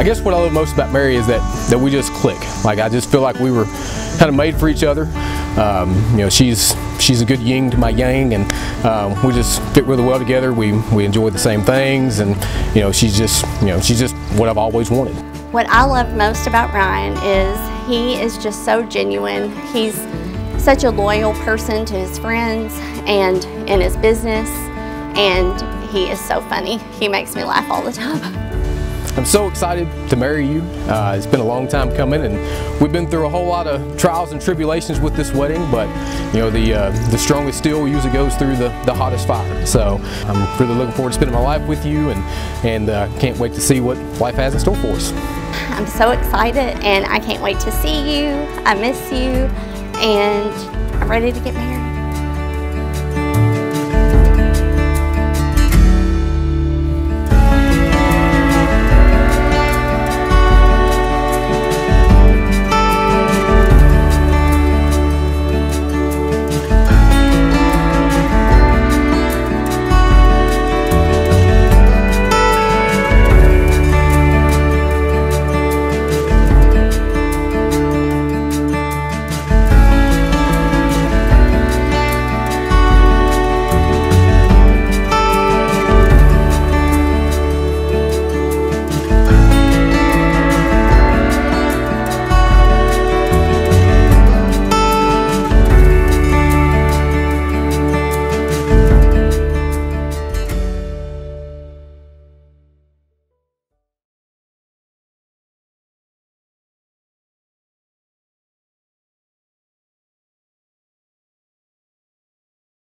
I guess what I love most about Mary is that, that we just click. Like I just feel like we were kind of made for each other. Um, you know, she's she's a good yin to my yang, and um, we just fit really well together. We we enjoy the same things, and you know, she's just you know she's just what I've always wanted. What I love most about Ryan is he is just so genuine. He's such a loyal person to his friends and in his business, and he is so funny. He makes me laugh all the time. I'm so excited to marry you. Uh, it's been a long time coming, and we've been through a whole lot of trials and tribulations with this wedding. But you know, the uh, the strongest steel usually goes through the, the hottest fire. So I'm really looking forward to spending my life with you, and and uh, can't wait to see what life has in store for us. I'm so excited, and I can't wait to see you. I miss you, and I'm ready to get married.